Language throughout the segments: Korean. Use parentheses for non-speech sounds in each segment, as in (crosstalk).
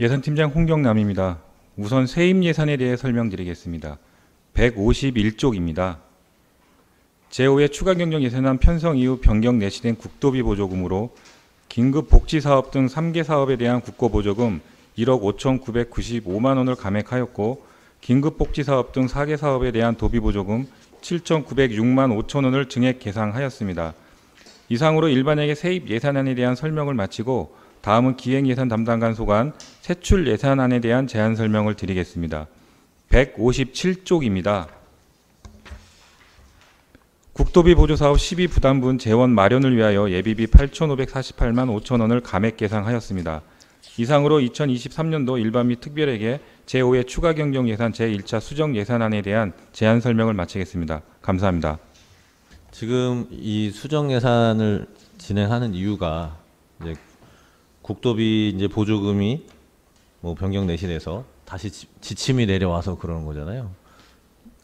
예산팀장 홍경남입니다. 우선 세입 예산에 대해 설명드리겠습니다. 151쪽입니다. 제5회 추가 경정 예산안 편성 이후 변경 내시된 국도비 보조금으로 긴급 복지 사업 등 3개 사업에 대한 국고 보조금 1억 5,995만 원을 감액하였고 긴급 복지 사업 등 4개 사업에 대한 도비 보조금 7,906만 5천 원을 증액 계상하였습니다. 이상으로 일반에게 세입 예산안에 대한 설명을 마치고 다음은 기획 예산 담당관 소관 세출 예산안에 대한 제안 설명을 드리겠습니다. 157쪽입니다. 국도비 보조 사업 12 부담분 재원 마련을 위하여 예비비 8,548만 5천 원을 감액 계상하였습니다. 이상으로 2023년도 일반 및 특별에게 제5회 추가 경정 예산 제1차 수정 예산안에 대한 제안 설명을 마치겠습니다. 감사합니다. 지금 이 수정 예산을 진행하는 이유가 국도비 이제 보조금이 뭐 변경 내신에서 다시 지- 지침이 내려와서 그러는 거잖아요.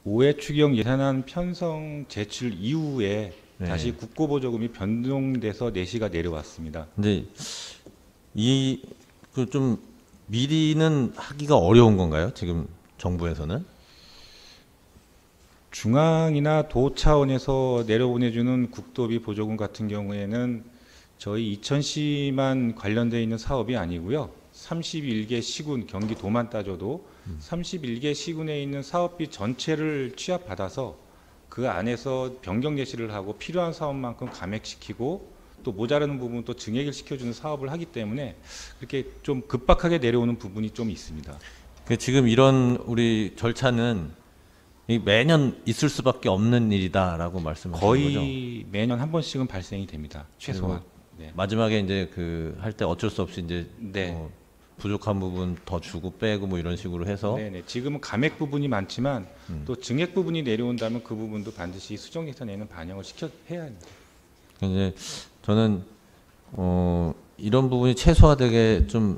5회 추경 예산안 편성 제출 이후에 네. 다시 국고 보조금이 변동돼서 내시가 내려왔습니다. 근데 이 그 좀 미리는 하기가 어려운 건가요? 지금 정부에서는? 중앙이나 도 차원에서 내려보내주는 국도비 보조금 같은 경우에는 저희 이천시만 관련되어 있는 사업이 아니고요. 31개 시군 경기도만 따져도 31개 시군에 있는 사업비 전체를 취합받아서 그 안에서 변경 예시를 하고 필요한 사업만큼 감액시키고 또 모자라는 부분 또 증액을 시켜주는 사업을 하기 때문에 그렇게 좀 급박하게 내려오는 부분이 좀 있습니다. 그 지금 이런 우리 절차는 이 매년 있을 수밖에 없는 일이다라고 말씀하시는 거죠. 거의 매년 한 번씩은 발생이 됩니다. 최소한. 네. 마지막에 이제 그 할 때 어쩔 수 없이 이제 네. 어, 부족한 부분 더 주고 빼고 뭐 이런 식으로 해서 네네. 지금은 감액 부분이 많지만 음. 또 증액 부분이 내려온다면 그 부분도 반드시 수정 예산에는 반영을 시켜 해야 합니다. 이제 저는 어 이런 부분이 최소화되게 좀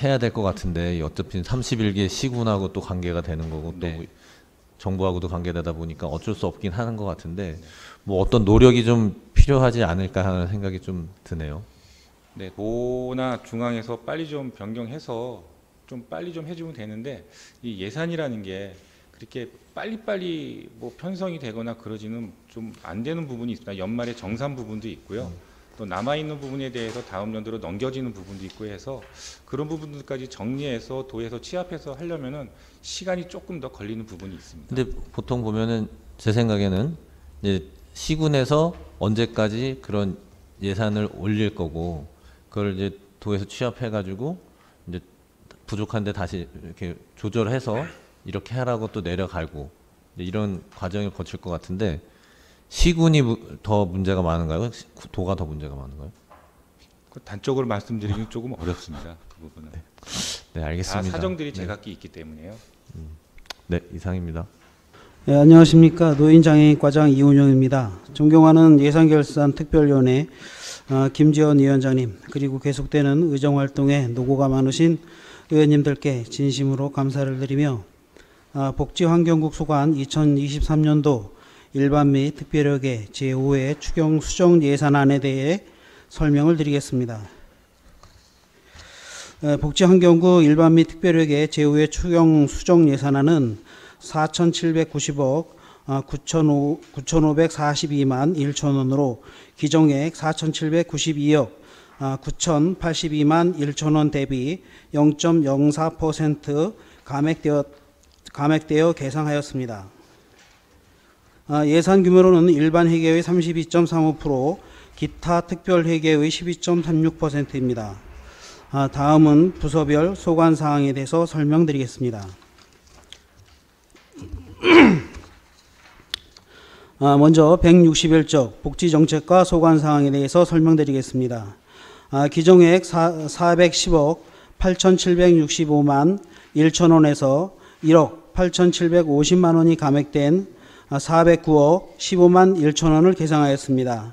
해야 될 것 같은데 어차피 31개 시군하고 또 관계가 되는 거고 또 네. 뭐 정부하고도 관계되다 보니까 어쩔 수 없긴 하는 것 같은데 뭐 어떤 노력이 좀 필요하지 않을까 하는 생각이 좀 드네요. 네, 도나 중앙에서 빨리 좀 변경해서 좀 빨리 좀 해주면 되는데 이 예산이라는 게 그렇게 빨리빨리 뭐 편성이 되거나 그러지는 좀 안 되는 부분이 있습니다. 연말에 정산 부분도 있고요. 또 남아 있는 부분에 대해서 다음 연도로 넘겨지는 부분도 있고 해서 그런 부분들까지 정리해서 도에서 취합해서 하려면은 시간이 조금 더 걸리는 부분이 있습니다. 근데 보통 보면은 제 생각에는 이제 시군에서 언제까지 그런 예산을 올릴 거고 그걸 이제 도에서 취합해 가지고 이제 부족한데 다시 이렇게 조절해서 이렇게 하라고 또 내려가고 이런 과정을 거칠 것 같은데 시군이 무- 더 문제가 많은가요? 시- 도가 더 문제가 많은가요? 그 단적으로 말씀드리기는 조금 어렵습니다. 그 부분은 네, 다 알겠습니다. 사정들이 네. 제각기 있기 때문에요. 네, 이상입니다. 네, 안녕하십니까 노인장애인과장 이운영입니다. 존경하는 예산결산 특별위원회 어, 김지원 위원장님 그리고 계속되는 의정활동에 노고가 많으신 의원님들께 진심으로 감사를 드리며 아, 복지환경국 소관 2023년도 일반 및 특별역의 제5회 추경 수정 예산안에 대해 설명을 드리겠습니다. 어, 복지환경국 일반 및 특별역의 제5회 추경 수정 예산안은 4,790억 9,542만 1천 원으로 기정액 4,792억 9,082만 1천 원 대비 0.04% 감액되어 감액되어 계상하였습니다. 아, 예산 규모로는 일반 회계의 32.35%, 기타 특별 회계의 12.36%입니다. 아, 다음은 부서별 소관 사항에 대해서 설명드리겠습니다. (clears throat) 아, 먼저 161쪽 복지정책과 소관 사항에 대해서 설명드리겠습니다. 아, 기정액 4, 410억 8,765만 1천 원에서 1억 8,750만 원이 감액된 아, 409억 15만 1천 원을 계상하였습니다.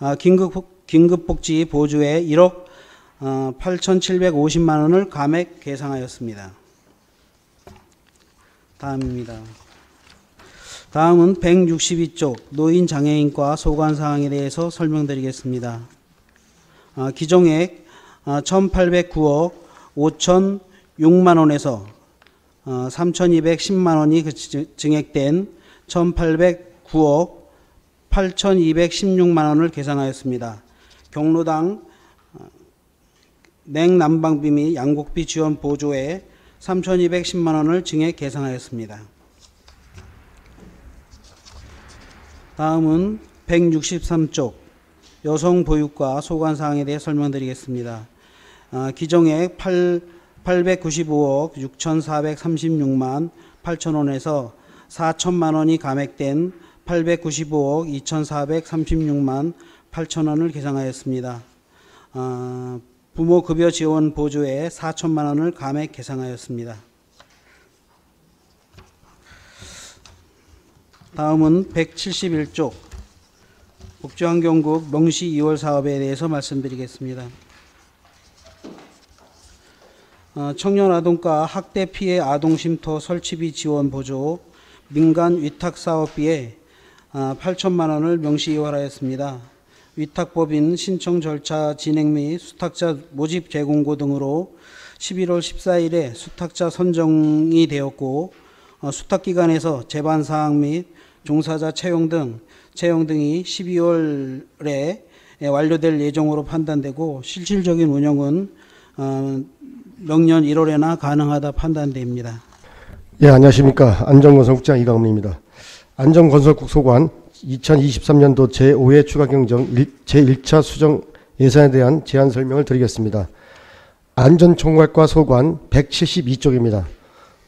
아, 긴급, 긴급복지 보조에 1억 어, 8,750만 원을 감액 계상하였습니다. 다음입니다. 다음은 162쪽 노인 장애인과 소관 사항에 대해서 설명드리겠습니다. 아, 기종액 아, 1,809억 6만 원에서 어, 3,210만 원이 그 지- 증액된 1,809억 8,216만 원을 계산하였습니다. 경로당 어, 냉난방비 및 양곡비 지원 보조에 3,210만 원을 증액 계산하였습니다. 다음은 163쪽 여성 보육과 소관 사항에 대해 설명드리겠습니다. 아, 기정액 8, 895억 6,436만 8천 원에서 4천만 원이 감액된 895억 2,436만 8천 원을 계상하였습니다. 아, 부모 급여 지원 보조에 4천만 원을 감액 계상하였습니다. 다음은 171쪽 복지환경국 명시 2월 사업에 대해서 말씀드리겠습니다. 어, 청년아동과 학대 피해 아동 쉼터 설치비 지원 보조 민간 위탁 사업비에 아, 8천만 원을 명시 이월하였습니다. 위탁법인 신청 절차 진행 및 수탁자 모집 재공고 등으로 11월 14일에 수탁자 선정이 되었고 어, 수탁 기간에서 제반 사항 및 종사자 채용 등 채용 등이 12월에 완료될 예정으로 판단되고 실질적인 운영은 어, 명년 1월에나 가능하다 판단됩니다. 예, 안녕하십니까. 안전건설국장 이강민입니다. 안전건설국 소관 2023년도 제5회 추가경정 제1차 수정 예산에 대한 제안 설명을 드리겠습니다. 안전총괄과 소관 172쪽입니다.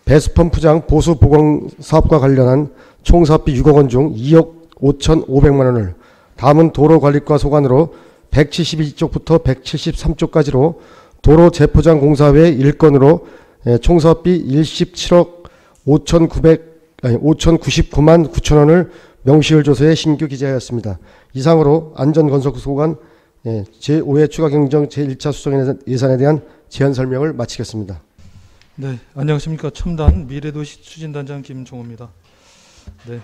배수펌프장 보수보강 사업과 관련한 총사업비 6억 원 중 2억 5,500만 원을 다음은 도로관리과 소관으로 172쪽부터 173쪽까지로 도로 재포장 공사 외 일건으로 예, 총사업비 17억 5,900 아니 5,099만 9천 원을 명시율 조서에 신규 기재하였습니다. 이상으로 안전건설 소관 예, 제5회 추가 경정 제1차 수정 예산에 대한 제안 설명을 마치겠습니다. 네, 안녕하십니까. 첨단 미래도시 추진단장 김종호입니다. 네,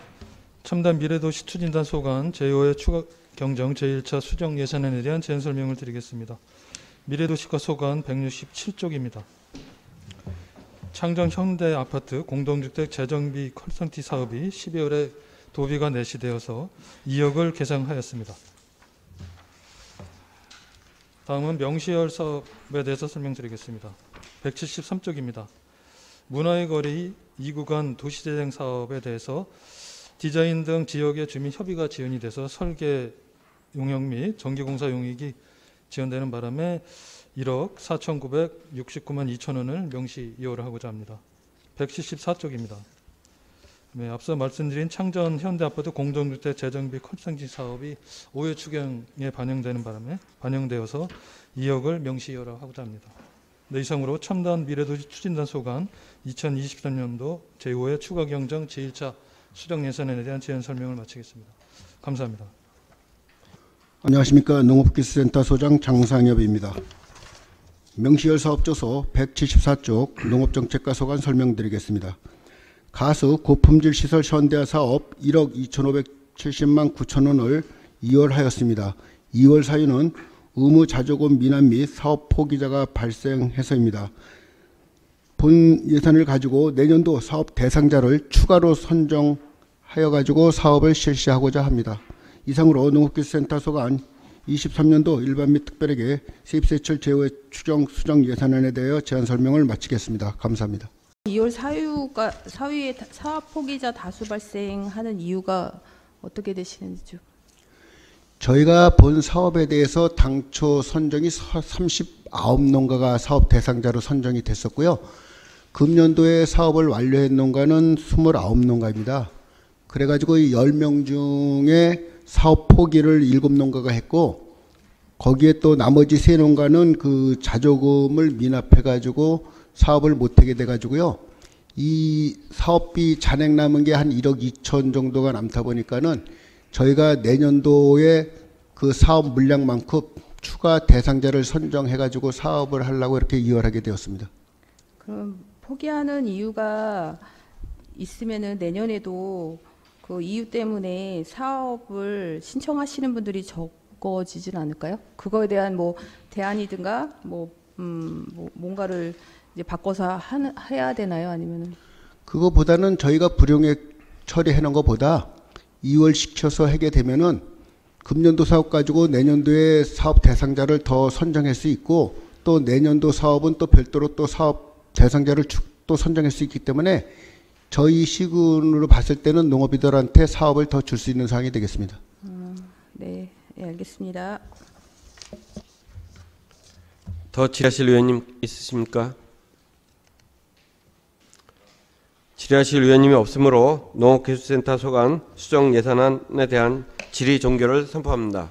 첨단 미래도시 추진단 소관 제5회 추가 경정 제1차 수정 예산안에 대한 제안 설명을 드리겠습니다. 미래도시과 소관 167쪽입니다. 창정 현대 아파트 공동주택 재정비 컨설팅 사업이 12월에 도비가 내시되어서 2억을 계상하였습니다. 다음은 명시열 사업에 대해서 설명드리겠습니다. 173쪽입니다. 문화의 거리 2구간 도시재생 사업에 대해서 디자인 등 지역의 주민 협의가 지연이 돼서 설계 용역 및 전기공사 용역이 지연되는 바람에 1억 4,969만 2천 원을 명시 이월을 하고자 합니다. 174쪽입니다. 네, 앞서 말씀드린 창전 현대아파트 공동주택 재정비 컨설팅 사업이 5회 추경에 반영되는 바람에 반영되어서 2억을 명시 이월하고자 합니다. 네, 이상으로 첨단 미래도시 추진단 소관 2023년도 제5회 추가 경정 제1차 수정 예산안에 대한 제안 설명을 마치겠습니다. 감사합니다. 안녕하십니까 농업기술센터 소장 장상엽입니다. 명시열 사업조서 174쪽 농업정책과 소관 설명드리겠습니다. 가수 고품질 시설 현대화 사업 1억 2,570만 9천 원을 2월하였습니다. 2월 사유는 의무 자조금 미납 및 사업 포기자가 발생해서입니다. 본 예산을 가지고 내년도 사업 대상자를 추가로 선정하여 가지고 사업을 실시하고자 합니다. 이상으로 농업기술센터 소관 23년도 일반 및 특별에게 세입세출 제외 추정 수정 예산안에 대하여 제안 설명을 마치겠습니다. 감사합니다. 2월 사유가 사유에 다- 사업 포기자 다수 발생하는 이유가 어떻게 되시는지 좀. 저희가 본 사업에 대해서 당초 선정이 39농가가 사업 대상자로 선정이 됐었고요. 금년도에 사업을 완료한 농가는 29농가입니다. 그래가지고 이 10명 중에 사업 포기를 7농가가 했고 거기에 또 나머지 세 농가는 그 자조금을 미납해 가지고 사업을 못하게 돼 가지고요. 이 사업비 잔액 남은 게 한 1억 2천 정도가 남다 보니까는 저희가 내년도에 그 사업 물량만큼 추가 대상자를 선정해 가지고 사업을 하려고 이렇게 이월하게 되었습니다. 그럼 포기하는 이유가 있으면은 내년에도 그 이유 때문에 사업을 신청하시는 분들이 적어지진 않을까요? 그거에 대한 뭐 대안이든가 뭐, 음, 뭐 뭔가를 이제 바꿔서 하는, 해야 되나요? 아니면은 그거보다는 저희가 불용액 처리해 놓은 것보다 2월 시켜서 하게 되면은 금년도 사업 가지고 내년도에 사업 대상자를 더 선정할 수 있고 또 내년도 사업은 또 별도로 또 사업 대상자를 주- 또 선정할 수 있기 때문에 저희 시군으로 봤을 때는 농업인들한테 사업을 더 줄 수 있는 상황이 되겠습니다. 네, 예, 알겠습니다. 더 질의하실 의원님 있으십니까? 질의하실 의원님이 없으므로 농업기술센터 소관 수정 예산안에 대한 질의 종결을 선포합니다.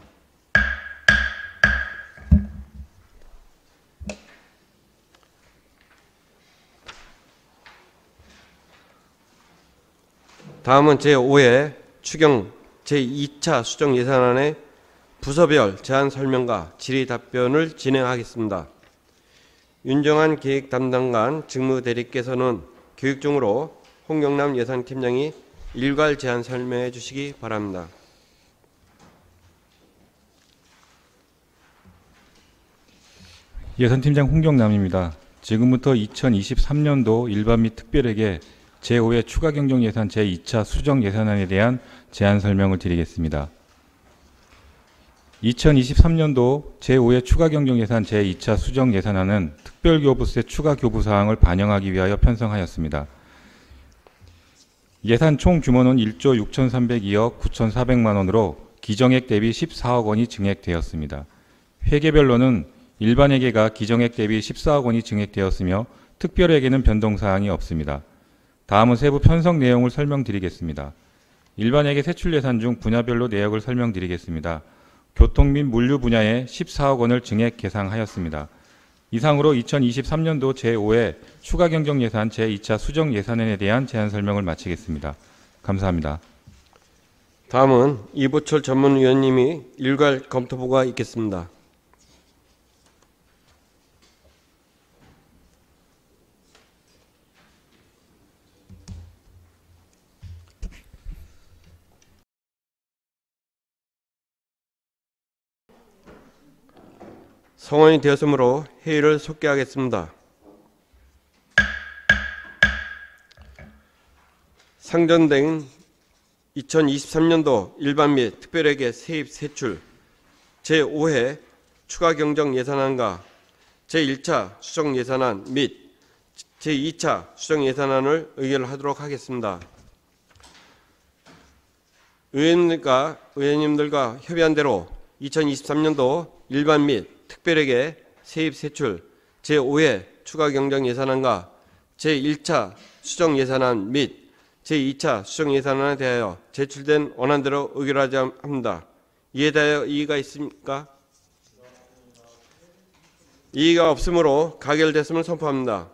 다음은 제5회 추경 제2차 수정 예산안의 부서별 제안 설명과 질의 답변을 진행하겠습니다. 윤정한 계획 담당관 직무 대리께서는 교육 중으로 홍경남 예산팀장이 일괄 제안 설명해 주시기 바랍니다. 예산팀장 홍경남입니다. 지금부터 2023년도 일반 및 특별에게 제5회 추가 경정 예산 제2차 수정 예산안에 대한 제안 설명을 드리겠습니다. 2023년도 제5회 추가 경정 예산 제2차 수정 예산안은 특별교부세 추가 교부 사항을 반영하기 위하여 편성하였습니다. 예산 총 규모는 1조 6,302억 9,400만 원으로 기정액 대비 14억 원이 증액되었습니다. 회계별로는 일반회계가 기정액 대비 14억 원이 증액되었으며 특별회계는 변동 사항이 없습니다. 다음은 세부 편성 내용을 설명드리겠습니다. 일반회계 세출 예산 중 분야별로 내역을 설명드리겠습니다. 교통 및 물류 분야에 14억 원을 증액 계상하였습니다. 이상으로 2023년도 제5회 추가 경정 예산 제2차 수정 예산안에 대한 제안 설명을 마치겠습니다. 감사합니다. 다음은 이보철 전문위원님이 일괄 검토보가 있겠습니다. 성원이 되었으므로 회의를 속개하겠습니다. 상정된 2023년도 일반 및 특별회계 세입 세출 제5회 추가 경정 예산안과 제1차 수정 예산안 및 제2차 수정 예산안을 의결하도록 하겠습니다. 의원님과 의원님들과 협의한 대로 2023년도 일반 및 특별회계 세입 세출 제5회 추가 경정 예산안과 제1차 수정 예산안 및 제2차 수정 예산안에 대하여 제출된 원안대로 의결하지 합니다. 이에 대하여 이의가 있습니까? 이의가 없으므로 가결됐음을 선포합니다.